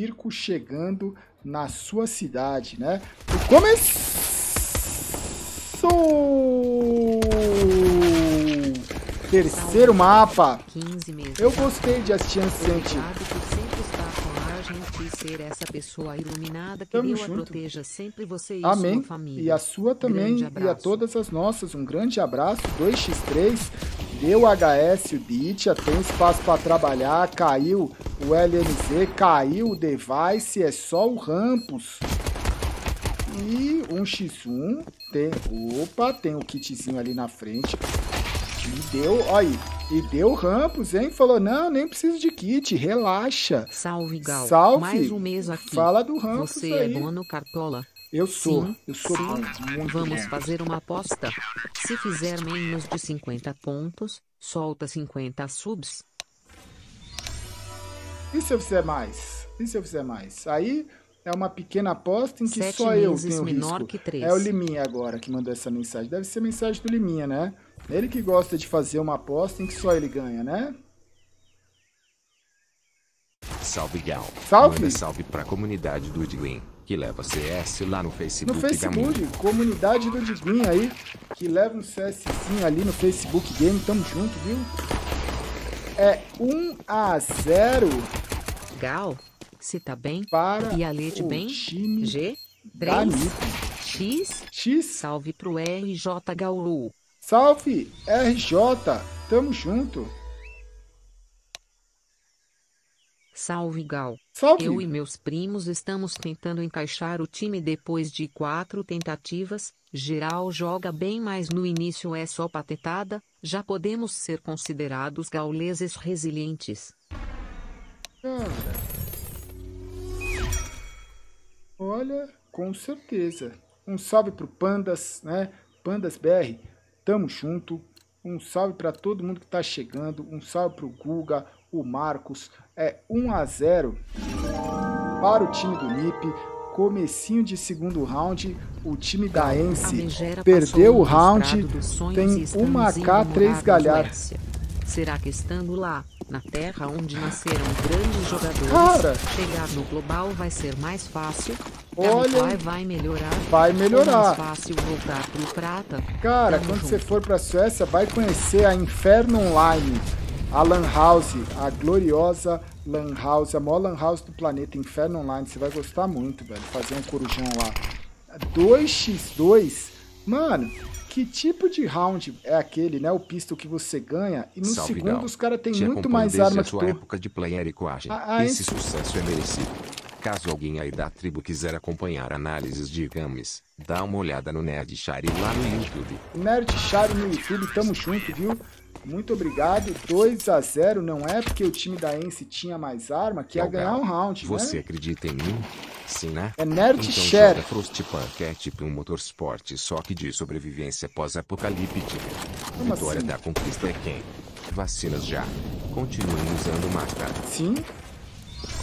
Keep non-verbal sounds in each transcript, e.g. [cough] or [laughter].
circo chegando na sua cidade, né? Começou! Terceiro mapa. 15 meses. Eu gostei de Astian Sente. Obrigado por sempre estar com a gente ser essa pessoa iluminada que Tamo junto. Amém. sua família. E a sua também, e a todas as nossas. Um grande abraço. 2x3. Deu HS o Ditya, tem espaço para trabalhar. Caiu o LNZ, caiu o Device, é só o Rampus. E um x1. Tem, opa, tem o kitzinho ali na frente. E deu, olha aí. E deu Rampus, hein? Falou: não, nem preciso de kit, relaxa. Salve, Gal. Salve. Mais um mês aqui. Fala do Rampus Você aí. é bom no Cartola? Eu sou, Sim, eu sou sim. muito Vamos bom. fazer uma aposta. Se fizer menos de 50 pontos, solta 50 subs. E se eu fizer mais? E se eu fizer mais? Aí é uma pequena aposta em que Sete só eu tenho menor risco. que três. É o Liminha agora que mandou essa mensagem. Deve ser mensagem do Liminha, né? Ele que gosta de fazer uma aposta em que só ele ganha, né? Salve Gal. Salve. Manda salve pra comunidade do Edwin, que leva CS lá no Facebook. No Facebook, minha. comunidade do Diguinho aí, que leva um CSzinho ali no Facebook Game, tamo junto, viu? É 1 a 0 Gal, se tá bem? para E a Lete bem? time G? da 3? NiP. X? X, Salve pro RJ Gaulu. salve RJ, tamo junto. Salve Gal. Salve. Eu e meus primos estamos tentando encaixar o time depois de quatro tentativas. Geral joga bem, mas no início é só patetada. Já podemos ser considerados gauleses resilientes. Cara. Olha, com certeza. Um salve pro Pandas, né? Pandas BR, tamo junto. Um salve para todo mundo que tá chegando. Um salve pro Guga, o Marcos. É 1 a 0 para o time do NiP. Comecinho de segundo round, o time da Ence perdeu o round. Tem uma indo K, três morar na galhar. Suécia. Será que estando lá, na terra onde nasceram grandes jogadores, Cara. chegar no global vai ser mais fácil? Olha, vai melhorar? vai melhorar. mais fácil voltar pro prata? Cara, Tamo quando junto. você for pra Suécia, vai conhecer a Inferno Online, a Lan House, a gloriosa Lan House, a maior Lan House do planeta, Inferno Online. Você vai gostar muito, velho, fazer um corujão lá. 2x2, mano, que tipo de round é aquele, né? O pistol que você ganha e no Salve, segundo Gal. os caras têm Te muito mais arma a que sua tu. época de player e coagem. Ah, ah, Esse sucesso é merecido. Caso alguém aí da tribo quiser acompanhar análises de games, dá uma olhada no Nerd Share lá no YouTube. Nerd Charo no YouTube, tamo junto, viu? Muito obrigado. 2 a 0 não é porque o time da Ence tinha mais arma que ia ganhar um round, Você né? acredita em mim? Sim, né? É Nerd então Share. é tipo um motorsport, só que de sobrevivência pós-apocalíptica. Vitória assim? da conquista é quem? Vacinas já. Continuem usando máscara. Sim.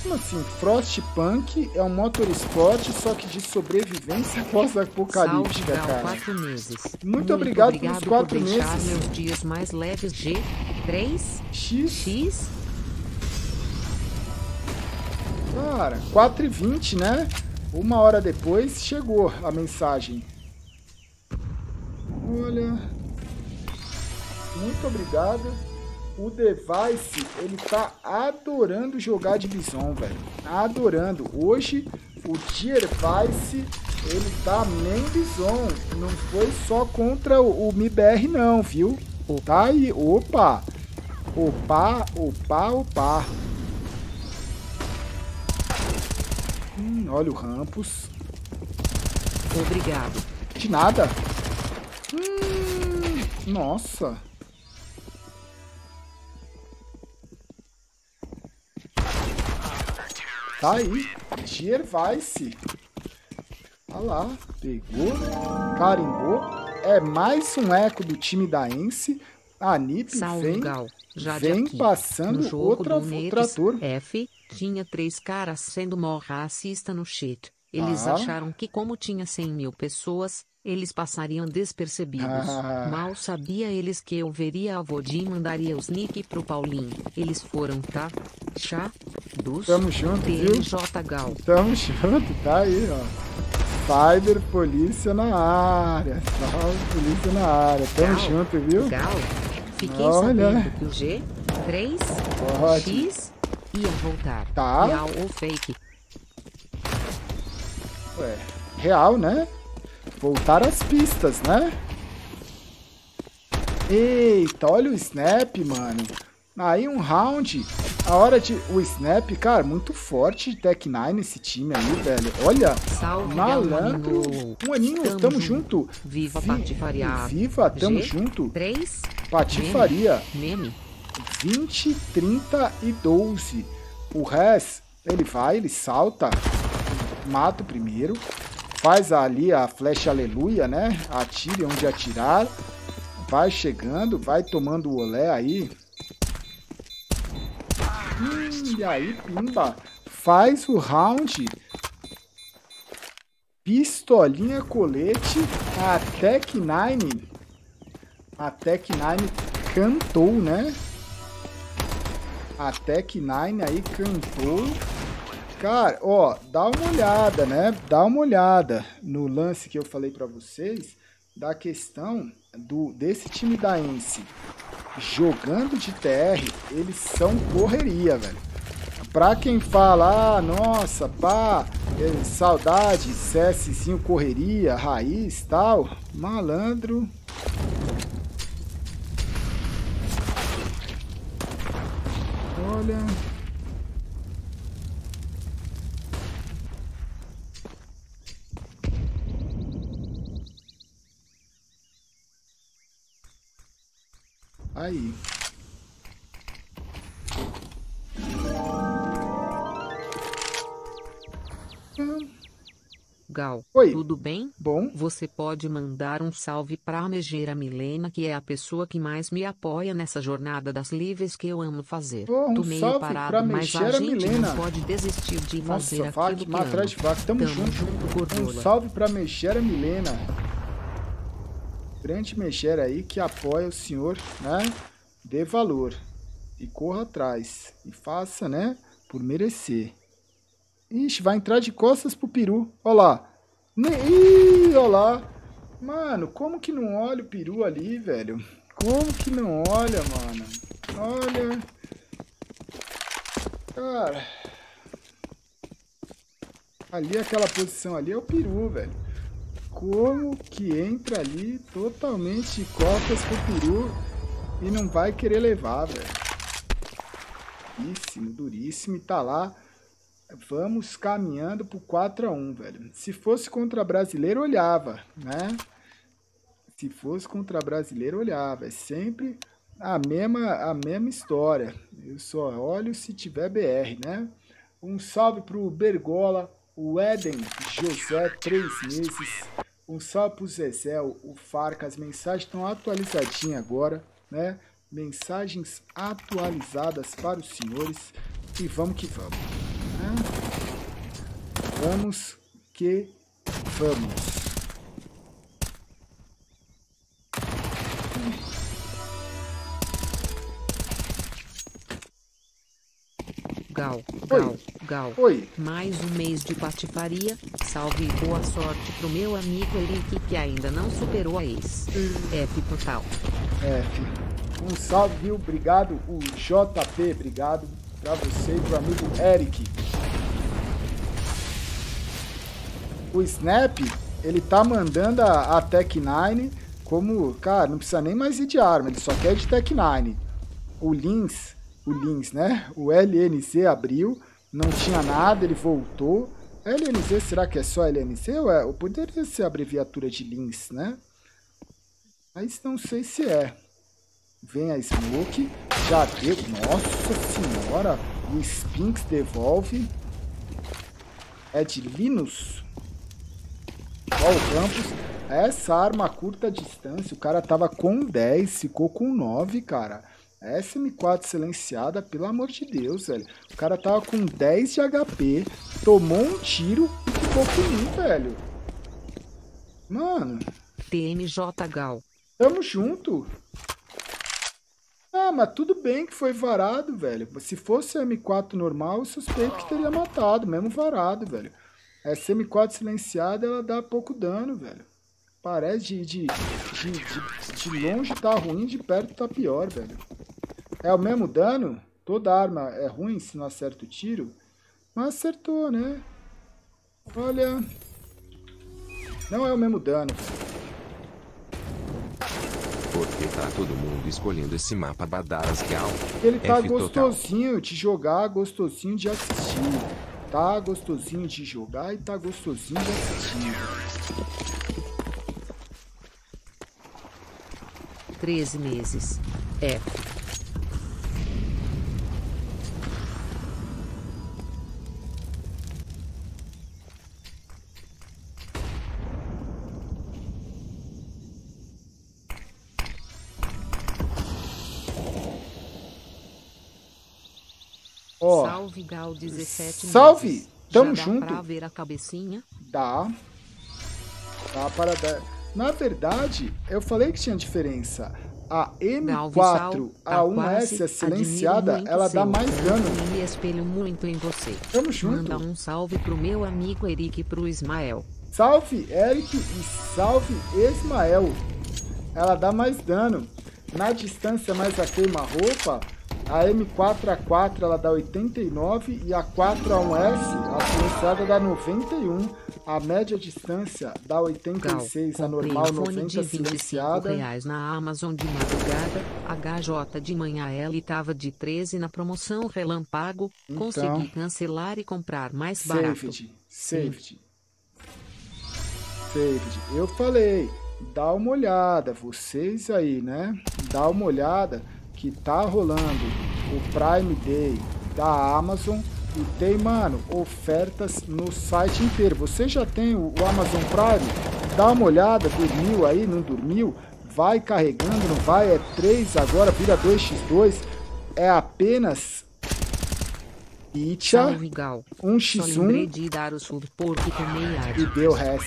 Como assim? Frostpunk é um motorsport, só que de sobrevivência pós-apocalíptica, cara. quatro meses. Muito obrigado pelos obrigado quatro por deixar meses. meus dias mais leves. G, 3, X, X, cara, 4 e 20, né? Uma hora depois chegou a mensagem. Olha. Muito obrigado. O Device, ele tá adorando jogar de Bison, velho. Adorando. Hoje, o Device, ele tá main Bison. Não foi só contra o, o MIBR, não, viu? Tá aí. Opa! Opa, opa, opa. Hum, olha o Rampus. obrigado. De nada. Hum, nossa. Tá aí. Gervais. Olha lá. Pegou. Carimbou. É mais um eco do time da Ence. A Nip Salve vem, Gal, já vem aqui. passando no jogo outra do trator. F, tinha três caras sendo mó racista no cheat. Eles Ah. acharam que como tinha 100 mil pessoas, eles passariam despercebidos. Ah. Mal sabia eles que eu veria a Vodin e mandaria os nick pro Paulinho. Eles foram, tá? Chá? Dos Tamo junto, viu? TMJ Gal. Tamo junto, tá aí, ó. Cyber Polícia na área. Salve Polícia na área. Tamo Gal. junto, viu? Gal, fiquei Olha. sabendo que o G, 3, Pode. X ia voltar. Tá. Real ou fake? Ué, real, né? Voltar às pistas, né? Eita, olha o snap, mano. Aí um round. A hora de. O snap, cara, muito forte de Tech 9 esse time aí, velho. Olha, Salve, malandro. Um aninho, tamo, Tamo junto. Viva Vi- Patifaria. Viva, tamo G, junto. 3, Patifaria. meme. 20, 30 e 12. O Res, ele vai, ele salta, mata o primeiro, faz ali a flecha aleluia, né? Atire onde atirar, vai chegando, vai tomando o olé aí. Hum, e aí, pimba, faz o round. Pistolinha colete, a Tech 9. A Tech 9 cantou, né? A Tech 9 aí cantou. Cara, ó, dá uma olhada, né? Dá uma olhada no lance que eu falei pra vocês da questão do desse time da Ence jogando de TR, eles são correria, velho. Pra quem fala, ah, nossa, pá, eh, saudade, CSzinho correria, raiz, tal, malandro, olha, aí. Gal, Oi. tudo bem? Bom, Você pode mandar um salve pra Megeira Milena, que é a pessoa que mais me apoia nessa jornada das lives que eu amo fazer. Pô, um Tô meio salve parado, pra mas a Megera gente Milena. não pode desistir de fazer nossa, vaca, aquilo que vaca, tamo, Tamo junto. junto, Um salve pra Mexera Milena. Grande Mexera aí que apoia o senhor, né? Dê valor. E corra atrás. E faça, né? Por merecer. Ixi, vai entrar de costas pro peru. Ó lá. Ih, ó lá. Mano, como que não olha o peru ali, velho? Como que não olha, mano? Olha. Cara. Ali, aquela posição ali é o peru, velho. Como que entra ali totalmente de costas pro peru e não vai querer levar, velho. Duríssimo, duríssimo. E tá lá. Vamos caminhando pro 4x1, velho. Se fosse contra brasileiro, olhava, né? Se fosse contra brasileiro, olhava. É sempre a mesma, a mesma história. Eu só olho se tiver BR, né? Um salve pro Bergola, o Éden José, três meses. Um salve pro Zezé, o o Farca. As mensagens estão atualizadinhas agora, né? Mensagens atualizadas para os senhores. E vamos que vamos. né? Vamos que vamos. Gal, Oi. Gal, Gal. Oi, Mais um mês de patifaria. Salve e boa sorte pro meu amigo Henrique que ainda não superou a ex. F total. F. Um salve, viu? Obrigado, o JP, obrigado pra você e pro amigo Eric. O Snap, ele tá mandando a, a Tech 9 como, cara, não precisa nem mais ir de arma, ele só quer de Tech 9. O Lins, o Lins, né? O LNC abriu, não tinha nada, ele voltou. LNC, será que é só LNC ou é? Ou poderia ser abreviatura de Lins, né? Mas não sei se é. Vem a Smoke. Já deu. Nossa senhora. O Spinks devolve. É de Linus. Ó o Campos. Essa arma a curta distância. O cara tava com 10. Ficou com 9, cara. SM4 silenciada, pelo amor de Deus, velho. O cara tava com 10 de HP. Tomou um tiro e ficou com 1, velho. Mano. TMJ Gal. Tamo junto. Ah, mas tudo bem que foi varado, velho. Se fosse M4 normal, eu suspeito que teria matado, mesmo varado, velho. Essa M4 silenciada, ela dá pouco dano, velho. Parece de, de, de, de, de longe tá ruim, de perto tá pior, velho. É o mesmo dano? Toda arma é ruim se não acerta o tiro? Mas acertou, né? Olha... Não é o mesmo dano. Porque tá todo mundo escolhendo esse mapa Badaras Gal. Ele tá F gostosinho total. de jogar, gostosinho de assistir. Tá gostosinho de jogar e tá gostosinho de assistir. 13 meses. F. salve Gal 17 Salve! Meses. Tamo Já junto. Dá pra ver a cabecinha? Dá. Dá para dar. Na verdade, eu falei que tinha diferença. A M4, a 1S, a silenciada, ela dá mais dano. Me espelho muito em você. Tamo junto. Manda um salve pro meu amigo Eric e pro Ismael. Salve, Eric e salve, Ismael. Ela dá mais dano. Na distância mais a queima-roupa, a M4A4 ela dá 89 e a 4A1S, a silenciada dá 91. A média distância dá 86, Gal, a normal um 90 de silenciada. reais na Amazon de madrugada, HJ de manhã ela tava de 13 na promoção relâmpago, Então. consegui cancelar e comprar mais barato. Saved, saved. Saved. Eu falei, dá uma olhada, vocês aí, né? Dá uma olhada que tá rolando o Prime Day da Amazon e tem, mano, ofertas no site inteiro. Você já tem o Amazon Prime? Dá uma olhada, dormiu aí, não dormiu? Vai carregando, não vai? É 3 agora, vira 2x2. É apenas Itcha, Salve Gal. um Só lembrei x1 de dar o sub porque tomei ad. e deu res.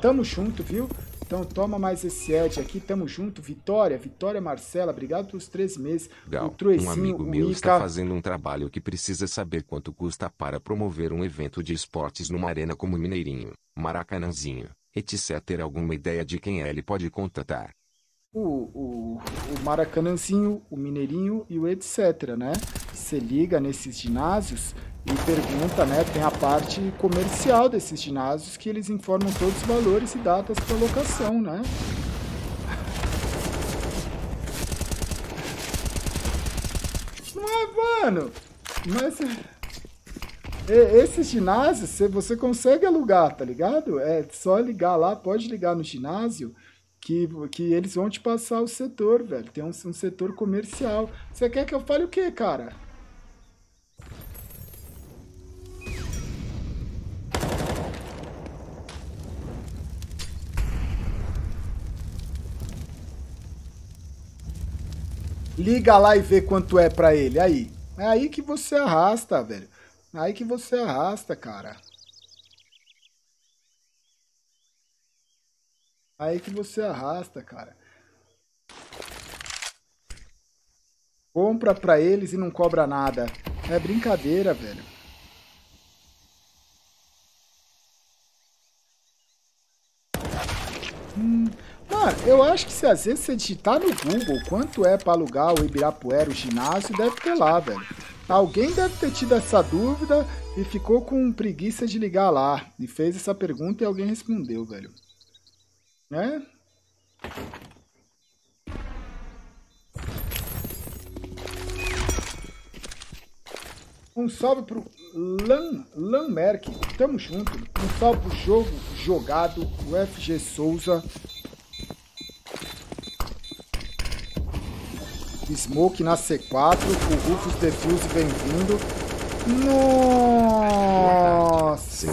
Tamo junto, viu? Então toma mais esse Ed aqui, tamo junto. Vitória, Vitória Marcela, obrigado pelos 13 meses. Gal, o Truecinho, um amigo meu Ica. está fazendo um trabalho que precisa saber quanto custa para promover um evento de esportes numa arena como Mineirinho, Maracanãzinho, etc. Ter alguma ideia de quem ele pode contatar? o, o, o Maracanãzinho, o Mineirinho e o etc, né? Você liga nesses ginásios e pergunta, né? Tem a parte comercial desses ginásios que eles informam todos os valores e datas para locação, né? É, mano? Mas e- esses ginásios você- você consegue alugar, tá ligado? É só ligar lá, pode ligar no ginásio que, que eles vão te passar o setor, velho. Tem um, um setor comercial. Você quer que eu fale o quê, cara? Liga lá e vê quanto é pra ele. Aí. É aí que você arrasta, velho. É aí que você arrasta, cara. Aí que você arrasta, cara. Compra pra eles e não cobra nada. É brincadeira, velho. Hum, Eu acho que se às vezes você digitar no Google quanto é pra alugar o Ibirapuera, o ginásio, deve ter lá, velho. Alguém deve ter tido essa dúvida e ficou com preguiça de ligar lá. E fez essa pergunta e alguém respondeu, velho. Né? Um salve pro Lan, Lanmerck, tamo junto. Um salve pro jogo jogado, o FG Souza. Smoke na C4, o Rufus Defuse bem-vindo. Nossa!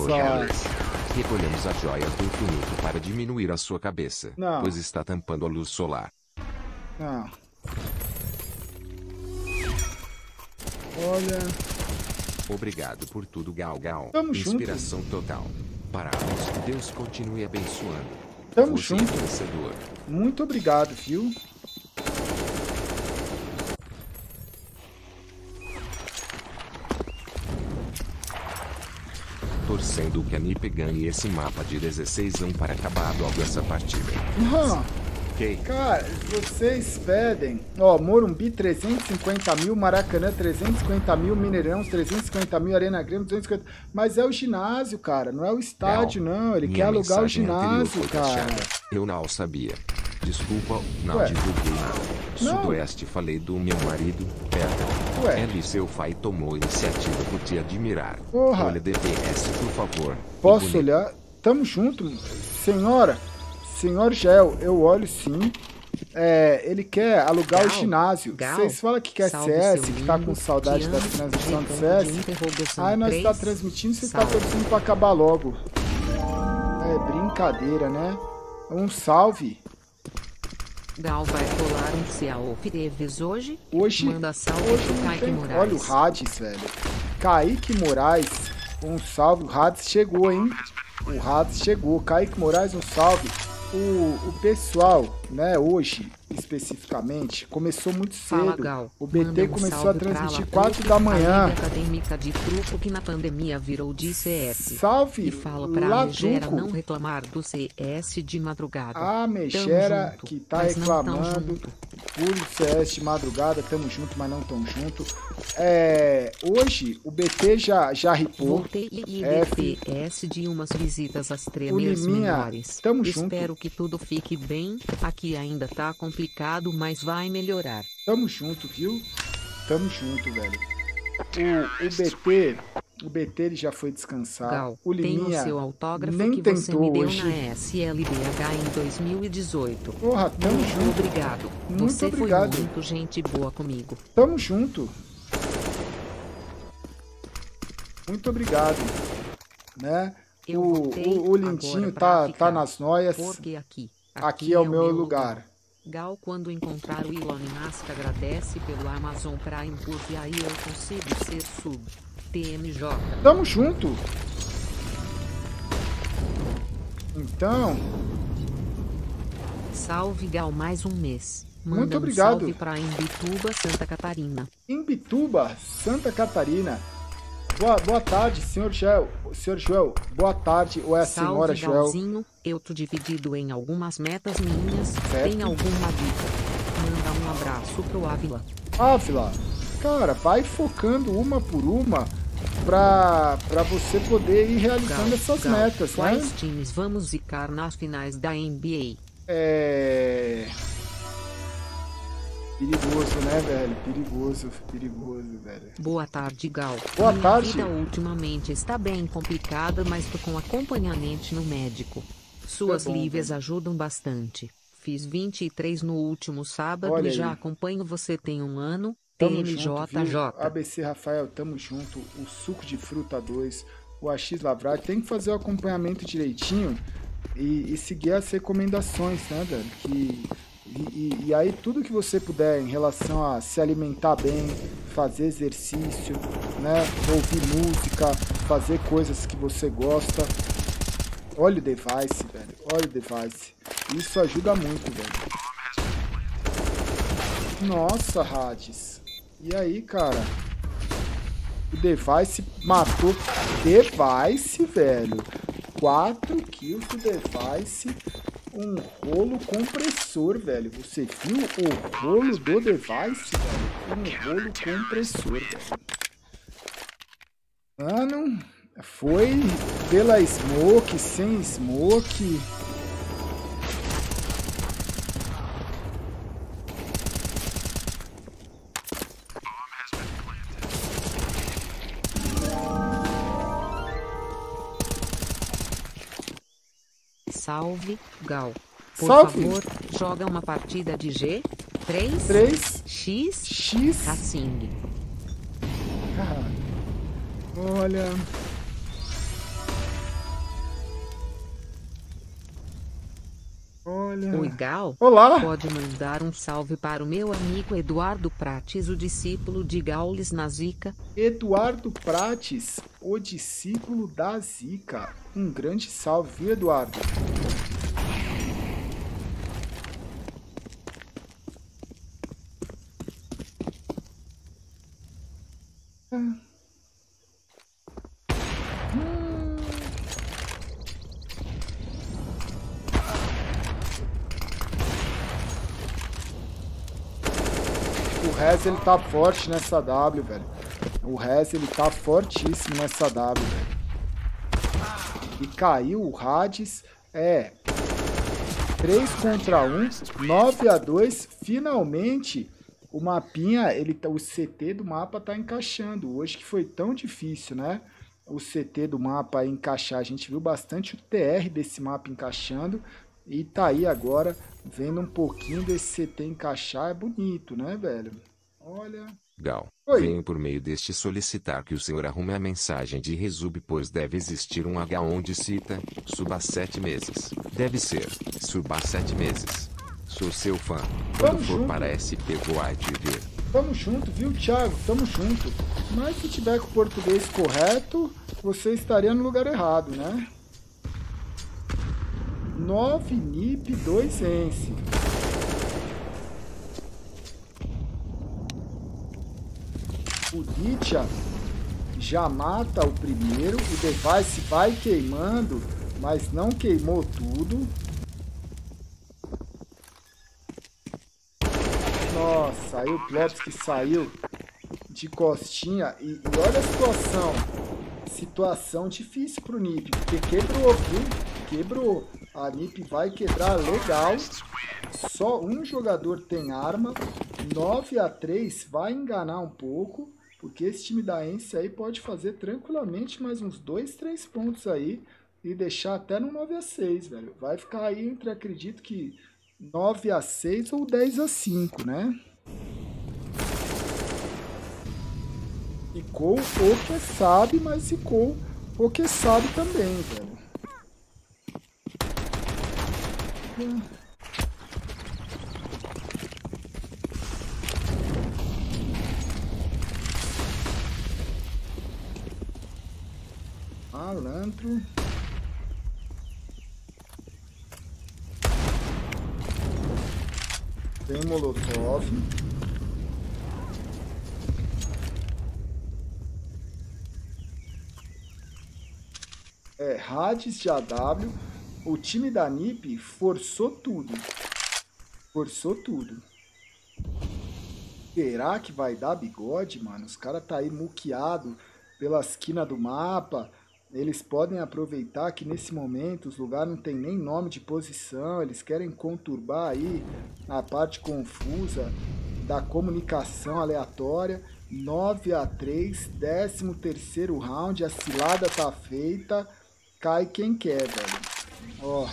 Recolhemos as joias do infinito para diminuir a sua cabeça, Não. pois está tampando a luz solar. Ah. Olha. Obrigado por tudo, Gal Gal. Tamo junto. Inspiração total. Parabéns, que Deus continue abençoando. Tamo Você é junto. vencedor. Muito obrigado, viu? Torcendo que a NiP ganhe esse mapa de 16 1 para acabar logo essa partida. Aham. Ok? Cara, vocês pedem, ó, Morumbi 350 mil, Maracanã 350 mil, Mineirão 350 mil, Arena Grêmio 250 Mas é o ginásio, cara, não é o estádio, não. Ele Minha quer alugar o ginásio, cara. Eu não sabia. Desculpa, não Ué. divulguei nada. Não. Sudoeste falei do meu marido, Peter. Ué. Ele seu pai tomou iniciativa por te admirar. Porra. Olha DPS, por favor. Posso E olhar? Tamo junto, senhora. Senhor Gel, eu olho sim. É, ele quer alugar o Gal, ginásio. Gal, Vocês falam que quer salve, CS, que tá com saudade da transmissão do CS. Aí nós tá três, transmitindo, você tá torcendo pra acabar logo. É brincadeira, né? Um salve. Gal vai colar um Freves hoje? Hoje, Manda salve hoje pro Kaique tem... Moraes. Olha o Hades, velho. Kaique Moraes, um salve. O Hades chegou, hein? O Hades chegou. Kaique Moraes, um salve. O, o pessoal, né, hoje, especificamente, começou muito Fala, cedo. Gal. O BT um começou a transmitir Laputa, 4 da manhã. Acadêmica de truco que na pandemia virou de CS. Salve, E fala pra. Megera não reclamar do CS de madrugada. A Megera junto, que tá reclamando junto. por CS de madrugada, tamo junto, mas não tão junto. É, hoje o BT já, já ripou. DPS de umas visitas às Liminha, menores. tamo junto. Espero que tudo fique bem. Aqui ainda tá complicado, mas vai melhorar. Tamo junto, viu? Tamo junto, velho. O, o BT, o BT ele já foi descansar. Gal, o tem o Liminha seu autógrafo nem que você tentou me deu hoje. na SLBH em 2018. Porra, tamo Muito junto. obrigado. Muito você obrigado. foi muito gente boa comigo. Tamo junto. Muito obrigado. Né? Eu O, o, o pra tá, tá nas noias. Porque aqui. Aqui é o meu lugar. Gal, quando encontrar o Elon Musk, agradece pelo Amazon Prime, porque aí eu consigo ser sub. TMJ. Tamo junto. Então, Salve Gal mais um mês. Manda Muito um obrigado. salve pra Imbituba, Santa Catarina. em Bituba, Santa Catarina. Boa, boa tarde, senhor Joel. Senhor Joel, boa tarde. Ou é a senhora salve Joel? Eu tô dividido em algumas metas minhas. Certo. Tem alguma dica? Manda um abraço pro Ávila. Ávila, cara, vai focando uma por uma pra, pra você poder ir realizando Gal, essas Gal, metas, né? Quais times vamos zicar nas finais da NBA? É. Perigoso, né, velho? Perigoso, perigoso, velho. Boa tarde, Gal. Boa Minha tarde. vida ultimamente está bem complicada, mas tô com acompanhamento no médico. Suas Tá bom, lives ajudam bastante. Fiz 23 no último sábado Olha e já aí. acompanho você tem um ano. Tamo junto. ABC Rafael, tamo junto. O suco de fruta 2, o AX Lavrade. Tem que fazer o acompanhamento direitinho e, e seguir as recomendações, né, velho? Que, e, e- e aí tudo que você puder em relação a se alimentar bem, fazer exercício, né? Ouvir música, fazer coisas que você gosta. Olha o device, velho. Olha o device. Isso ajuda muito, velho. Nossa, Hades. E aí, cara? O Device matou. Device, velho. 4 kills do Device. Um rolo compressor, velho. Você viu o rolo do Device, velho? Um rolo compressor, velho. Mano, foi pela smoke, sem smoke. Salve, Gal. Por Salve. favor, joga uma partida de G? 3? 3 X? X. Racing. Cara, olha. Olha. Oi, Gal. Olá. Pode mandar um salve para o meu amigo Eduardo Prates, o discípulo de Gaules na Zica. Eduardo Prates, o discípulo da Zica. Um grande salve, viu, Eduardo? Hum. Rez, ele tá forte nessa W, velho. O Rez, ele tá fortíssimo nessa W, velho. E caiu o Hades. É. 3 contra 1. 9 a 2. Finalmente, o mapinha, ele, tá, o CT do mapa tá encaixando. Hoje que foi tão difícil, né? O CT do mapa encaixar. A gente viu bastante o TR desse mapa encaixando. E tá aí agora, vendo um pouquinho desse CT encaixar. É bonito, né, velho? Olha... Gal, Oi. venho por meio deste solicitar que o senhor arrume a mensagem de resub pois deve existir um H onde cita, suba sete meses. Deve ser, suba sete meses. Sou seu fã. Quando Vamos for junto. para SP vou ver. Tamo junto, viu, Thiago? Tamo junto. Mas se tiver com o português correto, você estaria no lugar errado, né? 9 NIP 2 ENSE. O Ditya já mata o primeiro. O device vai queimando, mas não queimou tudo. Nossa, aí o Plops que saiu de costinha. E, e, olha a situação. Situação difícil pro Nip, porque quebrou, viu? Quebrou. A Nip vai quebrar legal. Só um jogador tem arma. 9 a 3 vai enganar um pouco. Porque esse time da Ence aí pode fazer tranquilamente mais uns 2, 3 pontos aí e deixar até no 9 a 6, velho. Vai ficar aí entre, acredito que 9 a 6 ou 10 a 5, né? Ficou o que sabe, mas ficou o que sabe também, velho. Malandro. Tem Molotov. É, Hades de AW. O time da NiP forçou tudo. Forçou tudo. Será que vai dar bigode, mano? Os caras tá aí muqueado pela esquina do mapa eles podem aproveitar que nesse momento os lugares não tem nem nome de posição, eles querem conturbar aí a parte confusa da comunicação aleatória. 9 a 3, 13 terceiro round, a cilada tá feita, cai quem quer, velho. Ó.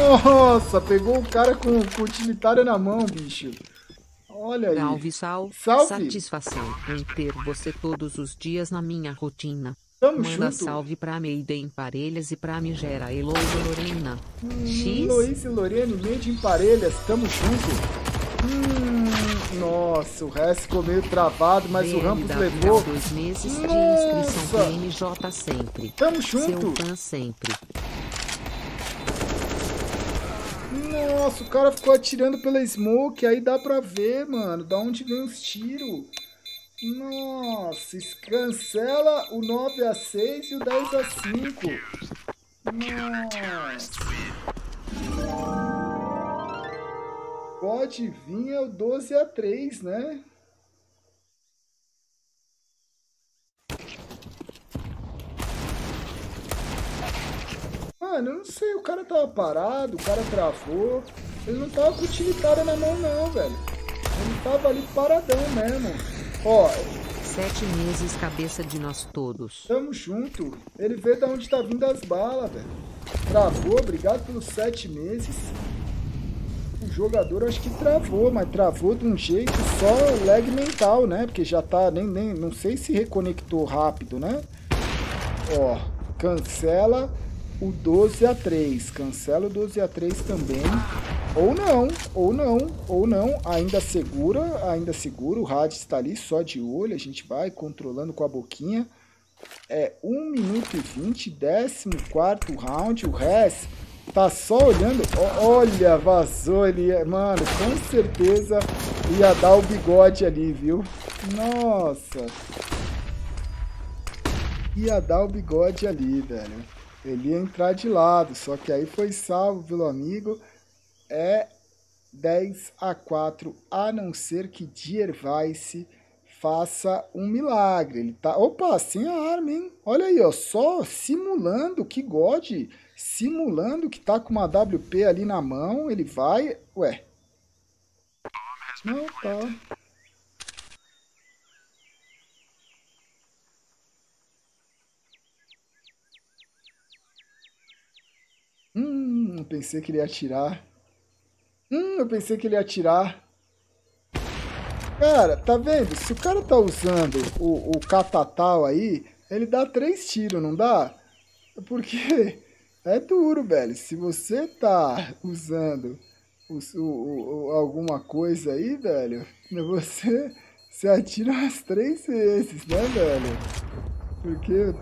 Nossa, pegou o cara com, com utilitário na mão, bicho. Olha aí. Salve, sal. Salve. Satisfação em ter você todos os dias na minha rotina. Tamo Manda junto. salve pra Meiden Parelhas e pra Migera Heloísa Lorena. Hum, X. Heloísa Lorena e Meiden Parelhas, tamo junto. Hum, nossa, o resto ficou meio travado, mas BMW o Ramos levou. dois meses nossa. de inscrição PMJ sempre. Tamo junto. Seu fã sempre. Nossa, o cara ficou atirando pela smoke, aí dá pra ver, mano, da onde vem os tiros. Nossa, cancela o 9 a 6 e o 10 a 5. Nossa. Pode vir é o 12 a 3, né? Mano, eu não sei, o cara tava parado, o cara travou. Ele não tava com utilitária na mão não, velho. Ele tava ali paradão mesmo. Ó. Sete meses cabeça de nós todos. Tamo junto. Ele vê de onde tá vindo as balas, velho. Travou, obrigado pelos sete meses. O jogador acho que travou, mas travou de um jeito só lag mental, né? Porque já tá, nem, nem, não sei se reconectou rápido, né? Ó, cancela o 12 a 3. Cancela o 12 a 3 também. Ou não, ou não, ou não. Ainda segura, ainda segura. O rádio está ali só de olho. A gente vai controlando com a boquinha. É 1 minuto e 20, 14 round. O Res tá só olhando. Olha, vazou ele. Mano, com certeza ia dar o bigode ali, viu? Nossa. ia dar o bigode ali, velho. Ele ia entrar de lado, só que aí foi salvo pelo amigo. É 10 a 4, a não ser que Diervais faça um milagre. Ele tá, opa, sem a arma, hein? Olha aí, ó, só simulando que God, simulando que tá com uma WP ali na mão, ele vai, ué. Não, tá. Pensei que ele ia atirar. Hum, eu pensei que ele ia atirar. Cara, tá vendo? Se o cara tá usando o, o catatal aí, ele dá três tiros, não dá? Porque é duro, velho. Se você tá usando o, o, o, alguma coisa aí, velho, você se atira umas três vezes, né, velho? Porque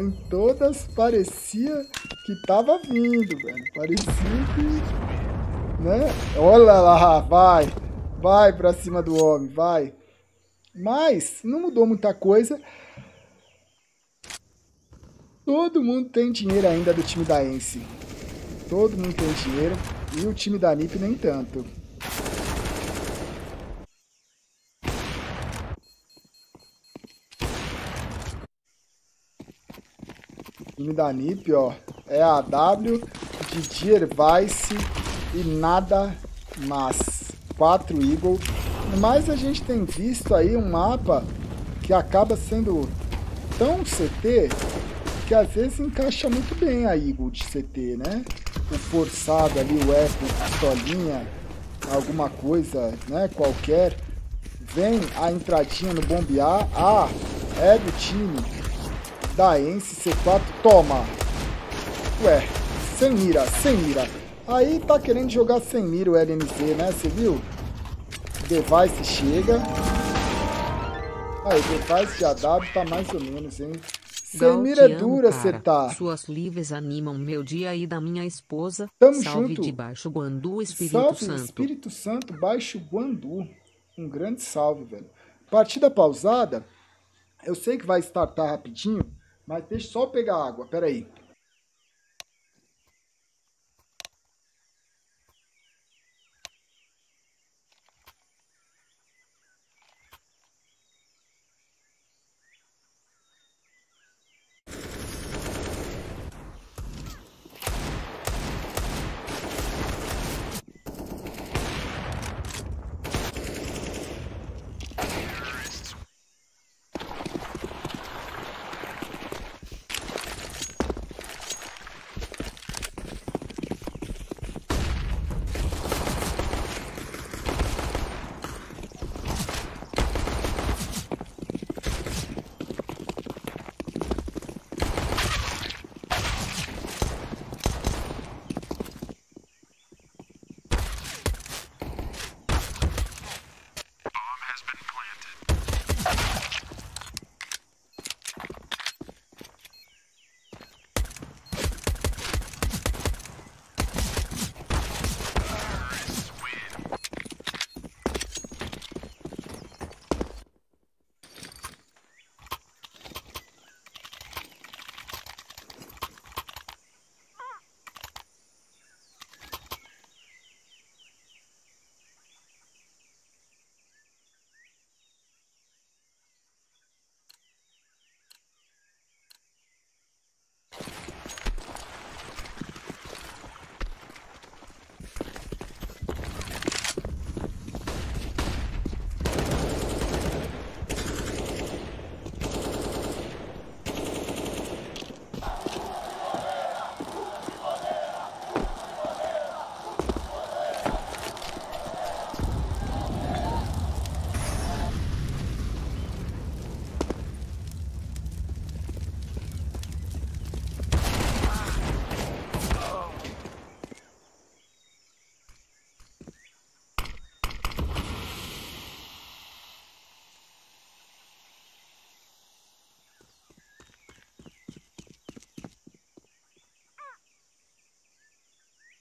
em todas parecia que tava vindo, velho. Parecia que. Né? Olha lá, vai. Vai pra cima do homem, vai. Mas não mudou muita coisa. Todo mundo tem dinheiro ainda do time da Ence. Todo mundo tem dinheiro. E o time da NiP nem tanto. Time da NiP, ó, é a W, Didier Weiss e nada mais. 4 Eagle. Mas a gente tem visto aí um mapa que acaba sendo tão CT que às vezes encaixa muito bem a Eagle de CT, né? O forçado ali, o F, pistolinha, alguma coisa, né? Qualquer. Vem a entradinha no bombear. Ah, é do time da Ence C4, toma. Ué, sem mira, sem mira. Aí tá querendo jogar sem mira o LNZ, né? Você viu? Device chega. Aí, device de AW tá mais ou menos, hein? Sem mira é dura, você tá. Suas lives animam meu dia e da minha esposa. Tamo Salve junto. de Baixo Guandu, Espírito salve, Santo. Espírito Santo, Baixo Guandu. Um grande salve, velho. Partida pausada. Eu sei que vai startar rapidinho, mas deixa só eu pegar água, peraí.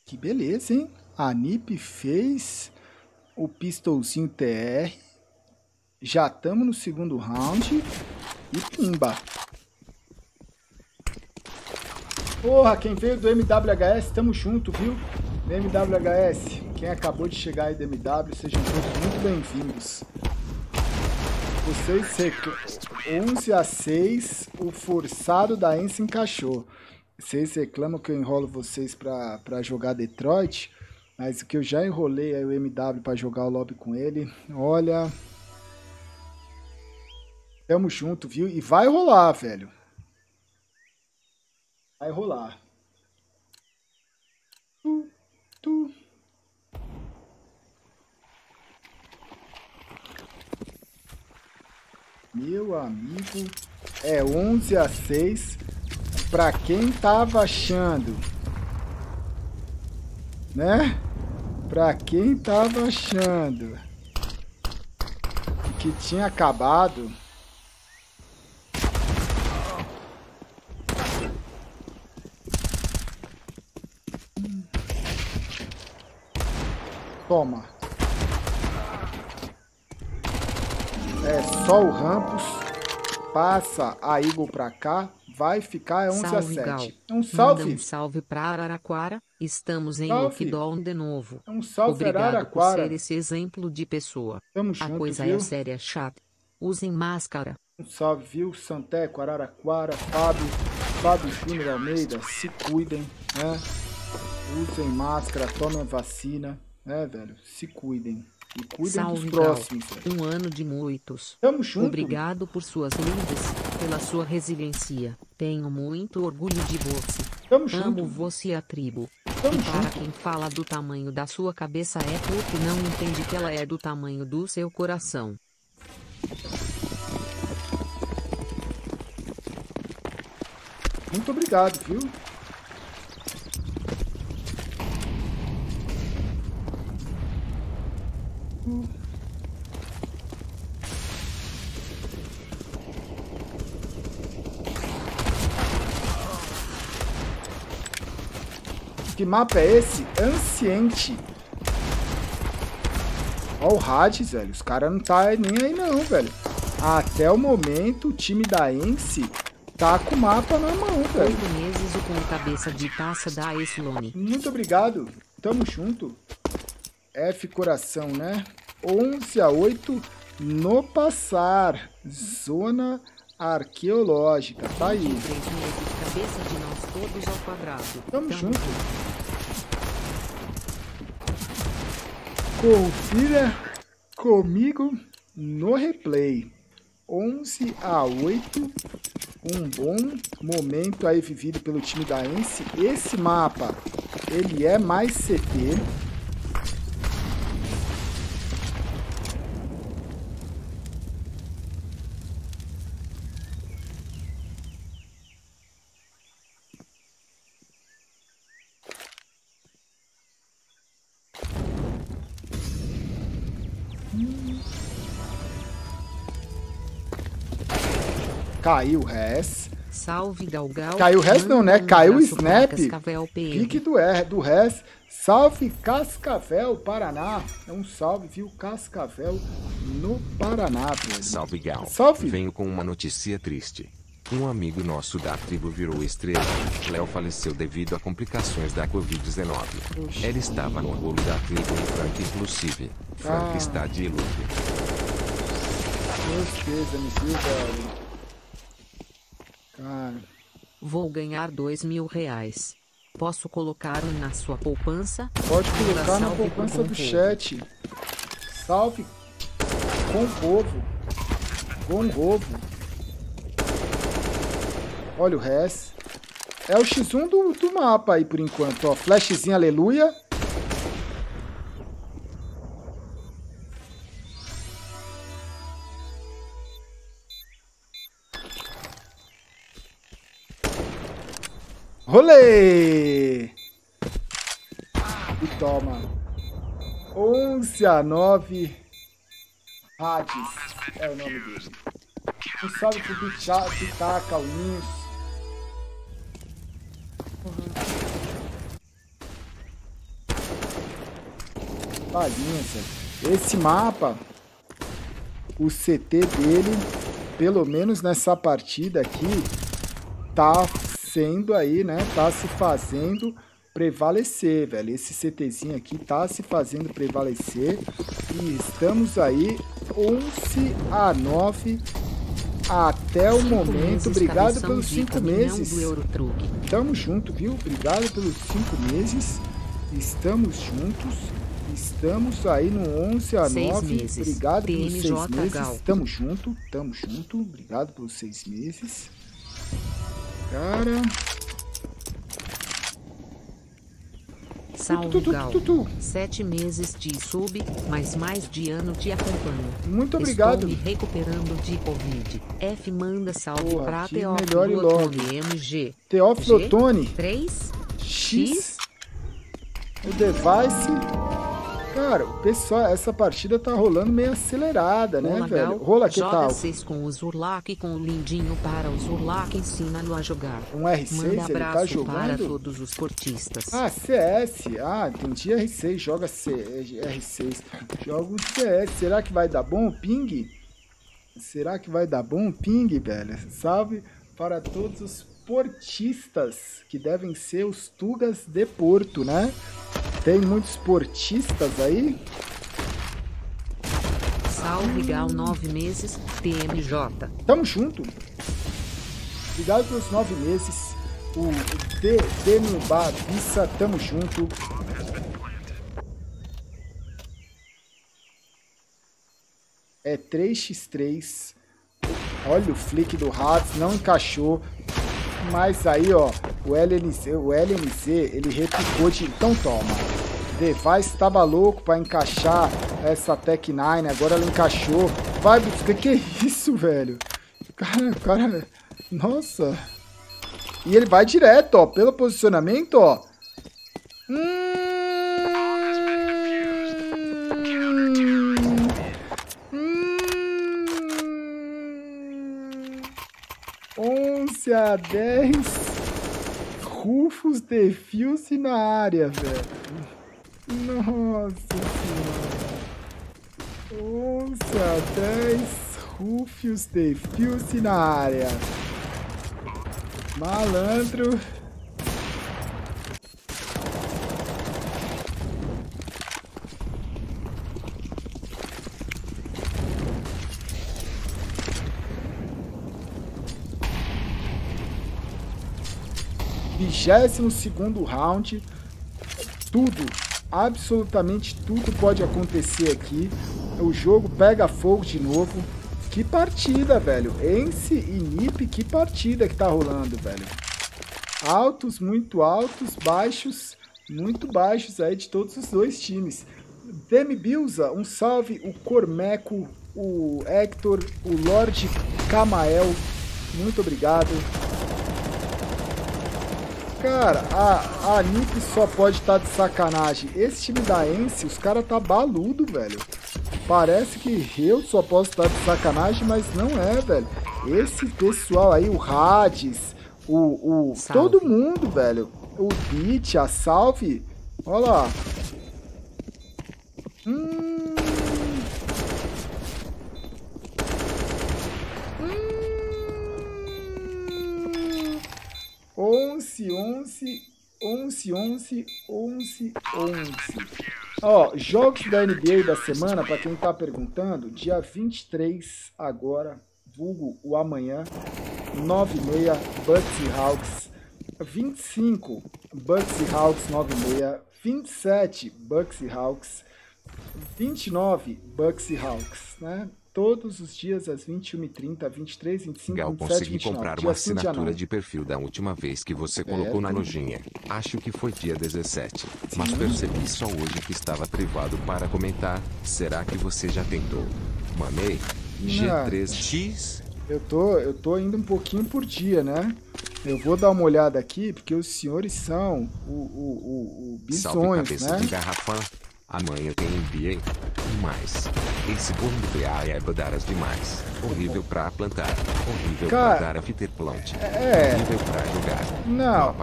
Que beleza, hein? A NiP fez o pistolzinho TR. Já estamos no segundo round. E pimba. Porra, quem veio do MWHS, tamo junto, viu? MWHS, quem acabou de chegar aí do MW, sejam todos muito bem-vindos. Vocês reclamam. 11 a 6, o forçado da Ence encaixou. Vocês reclamam que eu enrolo vocês pra jogar Detroit, mas o que eu já enrolei aí o MW pra jogar o lobby com ele, olha. Tamo junto, viu? E vai rolar, velho. Vai rolar. Tu, tu. Meu amigo, é 11 a 6 para quem tava achando, né? Para quem tava achando que tinha acabado, Toma. É só o Rampos. Passa a Eagle pra cá. Vai ficar 11 salve, a 7. Gal. Um salve. Manda um salve pra Araraquara. Estamos em Lockdown de novo. Um salve Obrigado Araraquara. por ser esse exemplo de pessoa. Tamo a junto, coisa viu? é séria, chata. Usem máscara. Um salve, viu? Santeco, Araraquara, Fábio, Fábio Júnior Almeida. Se cuidem, né? Usem máscara, tomem vacina. É, velho, se cuidem. E cuidem Salve, dos próximos. Um ano de muitos. Tamo junto. Obrigado por suas lutas, pela sua resiliência. Tenho muito orgulho de você. Tamo Amo junto. você a tribo. Tamo e para junto. quem fala do tamanho da sua cabeça é porque não entende que ela é do tamanho do seu coração. Muito obrigado, viu? Que mapa é esse? Anciente. Ó o Hades, velho. Os caras não tá nem aí não, velho. Até o momento, o time da Ence tá com o mapa na mão, velho. Oito meses o com cabeça de taça da Eslone. Muito obrigado. Tamo junto. F coração, né? 11 a 8 no passar. Zona arqueológica. Tá aí. Três meses cabeça de nós todos ao quadrado. Tamo junto. Confira comigo no replay. 11 a 8. Um bom momento aí vivido pelo time da Ence. Esse mapa, ele é mais CT. Caiu o res. Salve Galgal. Caiu o res não, né? Caiu o snap. Pique do, R, do res. Salve Cascavel, Paraná. É um salve, viu? Cascavel no Paraná, velho. Salve Gal. Salve. Venho com uma notícia triste. Um amigo nosso da tribo virou estrela. Léo faleceu devido a complicações da Covid-19. Oxi. Ele estava no rolo da tribo em Frank, inclusive. Frank Ah. está de luto. Tristeza, me viu, velho. Cara, Vou ganhar dois mil reais. Posso colocar um na sua poupança? pode colocar na poupança do chat. Salve com o povo. Com o povo. Olha o res. É o X1 do, do mapa aí por enquanto, ó. Flashzinho, aleluia. Rolê! E toma. 11 a 9. Hades é o nome dele. Um salve pro Pitaca, o Ninhos. Palhinha, velho. Esse mapa, o CT dele, pelo menos nessa partida aqui, tá sendo aí, né? Tá se fazendo prevalecer, velho. Esse CTzinho aqui tá se fazendo prevalecer. E estamos aí 11 a 9 até o momento. Obrigado pelos 5 meses. Tamo junto, viu? Obrigado pelos 5 meses. Estamos juntos. Estamos aí no 11 a 9. Meses. Obrigado pelos 6 meses. Tamo junto, tamo junto. Obrigado pelos 6 meses. Cara. Salve, Gal. Sete meses de sub, mas mais de ano te acompanho. Muito obrigado. Estou me recuperando de Covid. F manda salve Porra, pra Teófilo Otoni MG. Teófilo Otoni. 3 X. O device Cara, o pessoal, essa partida tá rolando meio acelerada, né, velho? Rola que joga tal? 6 com o Zurlak com o Lindinho para o Zurlak ensina-no a jogar. Um R6 Manda ele tá jogando? para todos os portistas. Ah, CS. Ah, entendi R6, joga C, R6. Joga um CS. Será que vai dar bom o ping? Será que vai dar bom o ping, velho? Salve para todos os portistas, que devem ser os Tugas de Porto, né? Tem muitos portistas aí? Salve Gal, nove meses, TMJ. Tamo junto. Obrigado pelos nove meses. O Denubá Bissa, tamo junto. É 3x3. Olha o flick do Hades, não encaixou. Mas aí, ó, o LNC, o LNC, ele replicou de... Então toma. Device estava louco para encaixar essa Tech 9, agora ela encaixou. Vai buscar, que isso, velho? Cara, cara, nossa. E ele vai direto, ó, pelo posicionamento, ó. Hum... a 10 Rufus Defuse na área, velho. Nossa senhora. 11 a 10 Rufus Defuse na área. Malandro. Vigésimo segundo round. Tudo, absolutamente tudo pode acontecer aqui. O jogo pega fogo de novo. Que partida, velho. Ence e Nip, que partida que tá rolando, velho. Altos, muito altos, baixos, muito baixos aí de todos os dois times. Demi Bilza, um salve. O Cormeco, o Hector, o Lorde Camael, muito obrigado. Cara, a, a Nip só pode estar tá de sacanagem. Esse time da Ence, os caras tá baludo, velho. Parece que eu só posso estar tá de sacanagem, mas não é, velho. Esse pessoal aí, o Hades, o, o todo mundo, velho. O Beat, a Salve. Olha lá. Hum... 11, 11, 11, 11, 11, 11. Ó, jogos da NBA da semana, para quem tá perguntando, dia 23 agora, vulgo o amanhã, 9 e meia, Bucks e Hawks. 25, Bucks e Hawks 9 e meia. 27, Bucks e Hawks. 29, Bucks e Hawks, né? Todos os dias às 21h30, 23, 25, Gal, 27, consegui 29. comprar uma assinatura de perfil da última vez que você colocou é, na lojinha. Acho que foi dia 17. Sim. Mas percebi só hoje que estava privado para comentar. Será que você já tentou? Mamei? G3X? Eu tô, eu tô indo um pouquinho por dia, né? Eu vou dar uma olhada aqui, porque os senhores são o, o, o, o bisões, Salve cabeça né? de garrafão. Amanhã tem NBA. Mais. Esse bom nuclear é badaras demais. Horrível pra plantar. Horrível Cara, pra dar a fiter plant. É. Horrível pra jogar. Não.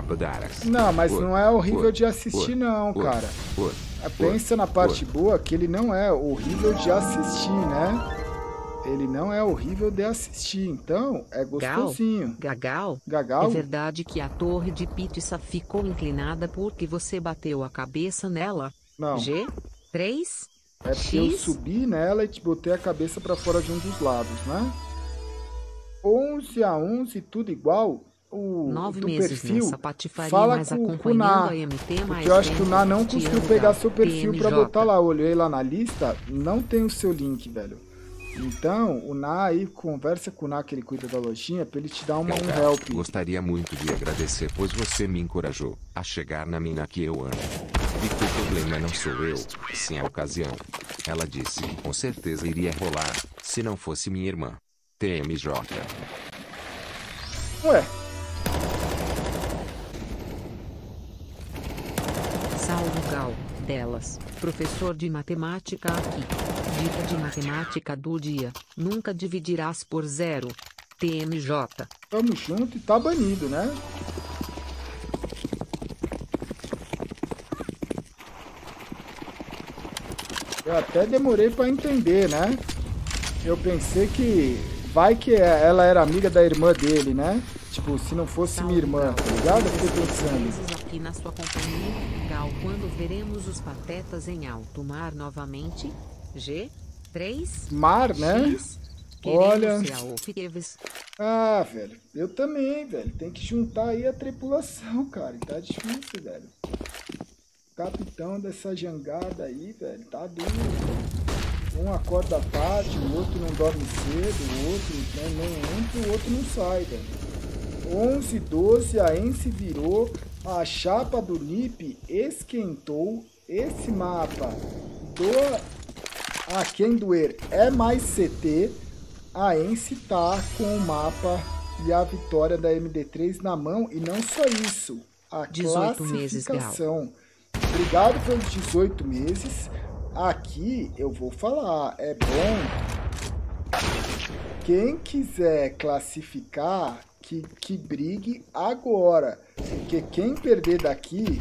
Não, mas por, não é horrível por, de assistir, por, não, cara. Pensa na parte boa que ele não é horrível de assistir, né? Ele não é horrível de assistir, então é gostosinho. Gagal. Gagal? É verdade que a torre de pizza ficou inclinada porque você bateu a cabeça nela? Não. G? 3? É porque eu subi nela e te botei a cabeça para fora de um dos lados, né? 11 a 11, tudo igual. O Nove do meses perfil nessa patifaria, fala mas com, com o Ná. a MT mais Porque eu acho que o Ná não conseguiu pegar seu perfil pra PMJ. botar lá. Eu olhei lá na lista, não tem o seu link, velho. Então, o Ná aí conversa com o Ná que ele cuida da lojinha pra ele te dar uma, um help. Gostaria muito de agradecer pois você me encorajou a chegar na mina que eu amo. E que o problema não sou eu, sim a ocasião. Ela disse que com certeza iria rolar, se não fosse minha irmã. TMJ. Ué, Salve Gal, delas, professor de matemática aqui. Dica de matemática do dia: nunca dividirás por zero. TMJ. tamo junto e tá banido, né? Eu até demorei pra entender, né? Eu pensei que vai que ela era amiga da irmã dele, né? Tipo, se não fosse minha irmã, tá ligado? Eu fiquei pensando. Aqui na sua companhia. Gal, quando veremos os patetas em alto mar novamente? G? 3? Mar, né? X? Olha. Ah, velho, eu também, velho. Tem que juntar aí a tripulação, cara. Tá difícil, velho. Capitão dessa jangada aí, velho, tá duro. Um acorda tarde, o outro não dorme cedo, o outro né, nem entra, o outro não sai, velho. 11, 12, a Ence virou, a chapa do NIP esquentou. Esse mapa do a quem doer é mais CT. A Ence tá com o mapa e a vitória da MD3 na mão. E não só isso, a 18 meses, Gal. classificação. Obrigado pelos 18 meses. Aqui eu vou falar, é bom. Quem quiser classificar, que, que brigue agora. Porque quem perder daqui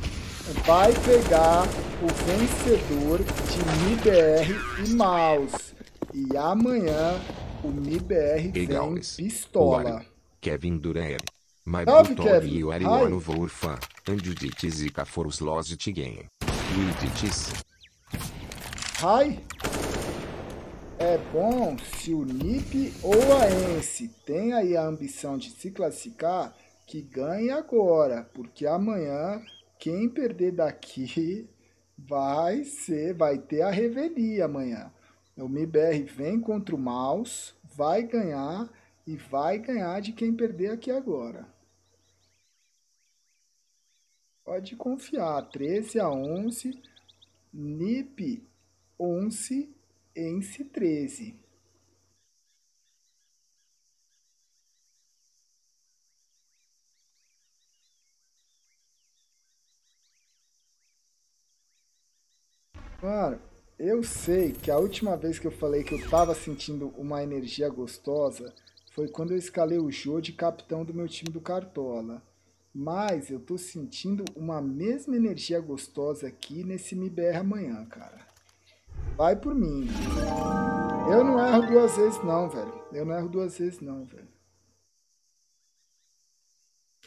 vai pegar o vencedor de MIBR e Mouse. E amanhã o MIBR Hey vem pistola. Kevin Durant. My brutal Kevin. you are Hi. one of our fan. And for us lost game. This. Rai, é bom se o NIP ou a ENSE tem aí a ambição de se classificar, que ganhe agora, porque amanhã quem perder daqui vai ser, vai ter a revelia amanhã. O MIBR vem contra o Maus, vai ganhar e vai ganhar de quem perder aqui agora. Pode confiar, 13 a 11, NIP 11, ENSE 13. Mano, eu sei que a última vez que eu falei que eu tava sentindo uma energia gostosa foi quando eu escalei o Jô de capitão do meu time do Cartola. Mas eu tô sentindo uma mesma energia gostosa aqui nesse MBR amanhã, cara. Vai por mim. Eu não erro duas vezes não, velho. Eu não erro duas vezes não, velho.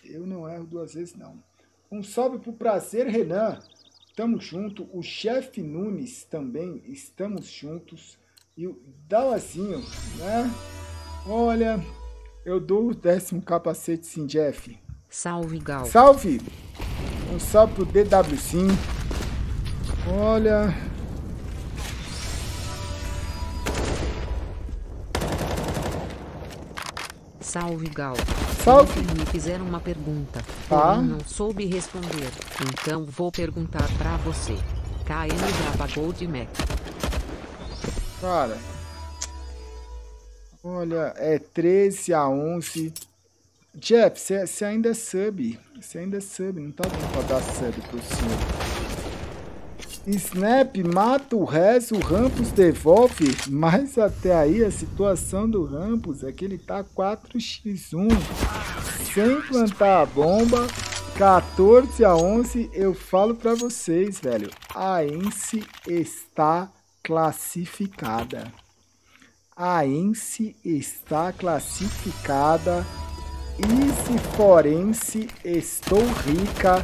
Eu não erro duas vezes não. Um salve pro prazer, Renan. Tamo junto. O chefe Nunes também estamos juntos. E o Dalazinho, né? Olha, eu dou o décimo capacete sim, Jeff. Salve Gal. Salve! Um salve pro DW Sim. Olha. Salve Gal. Salve! Me fizeram uma pergunta. Tá. Porém não soube responder. Então vou perguntar pra você. KM já pagou de Mac. Cara. Olha, é 13 a 11. Jeff, você ainda é sub. Você ainda é sub. Não tá dando pra dar sub pro senhor. Snap mata o Rez, o Rampus devolve, mas até aí a situação do Rampus é que ele tá 4x1 sem plantar a bomba, 14 a 11. Eu falo pra vocês, velho, a Ence está classificada. A Ence está classificada. Easy Forense, estou rica.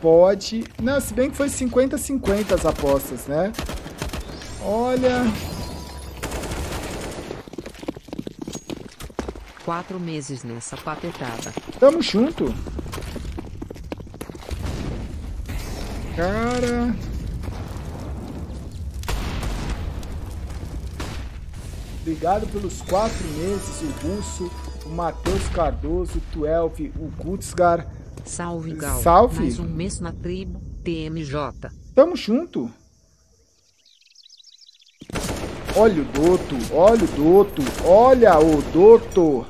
Pode. Não, se bem que foi 50-50 as apostas, né? Olha. Quatro meses nessa patetada. Tamo junto. Cara. Obrigado pelos quatro meses, o Russo, o Matheus Cardoso, o 12, o Gutsgar. Salve, Gal. Salve. Mais um mês na tribo, TMJ. Tamo junto. Olha o Doto, olha o Doto, olha o Doto.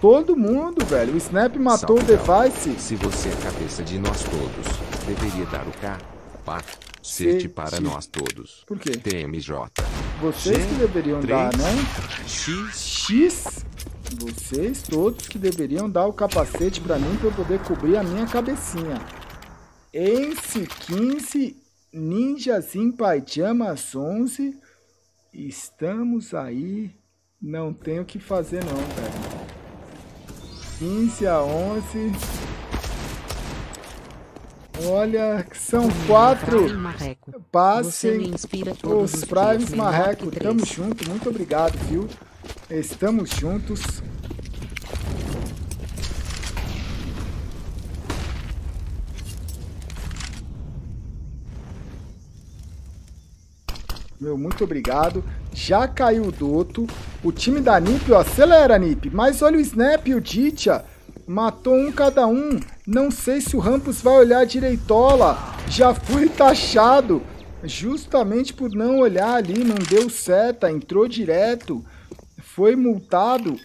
Todo mundo, velho. O Snap matou Salve, o Gal. device. Se você é a cabeça de nós todos, deveria dar o K, pá, sete para nós todos. Por quê? TMJ. Vocês G, que deveriam dar, três. né? X. X. Vocês todos que deveriam dar o capacete pra mim pra eu poder cobrir a minha cabecinha. Ence 15, Ninjas em Pajamas 11. Estamos aí. Não tem o que fazer não, velho. 15 a 11. Olha, são quatro. Passem os Primes Marreco. Tamo junto, muito obrigado, viu? Estamos juntos. Meu, muito obrigado. Já caiu o Doto. O time da NiP, ó, acelera, NiP. Mas olha o Snap e o Ditya. Matou um cada um. Não sei se o Rampus vai olhar direitola. Já foi taxado. Justamente por não olhar ali, não deu seta, entrou direto. Foi multado.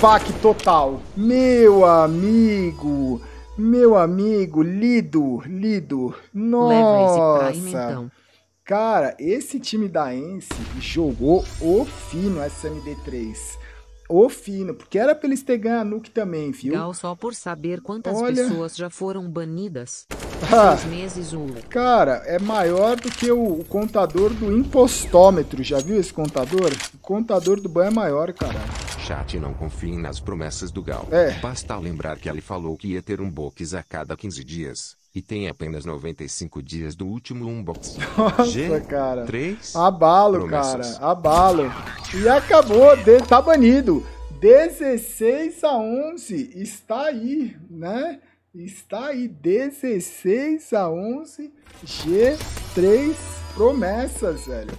Pac total. Meu amigo. Meu amigo, lido, lido. Prime Nossa. então. Cara, esse time da Ence jogou o fino SMD3. O fino, porque era pra eles ter ganho a Nuke também, viu? Gal só por saber quantas Olha. pessoas já foram banidas. [laughs] Ah. Meses Ula. Cara, é maior do que o, o contador do impostômetro. Já viu esse contador? O contador do ban é maior, cara. Chat não confiem nas promessas do Gal. É. Basta lembrar que ele falou que ia ter um box a cada 15 dias. E tem apenas 95 dias do último unboxing. [laughs] Nossa, cara. 3. Abalo, Promessas. cara. Abalo. E acabou. De, tá banido. 16 a 11. Está aí, né? Está aí. 16 a 11. G3 promessas, velho.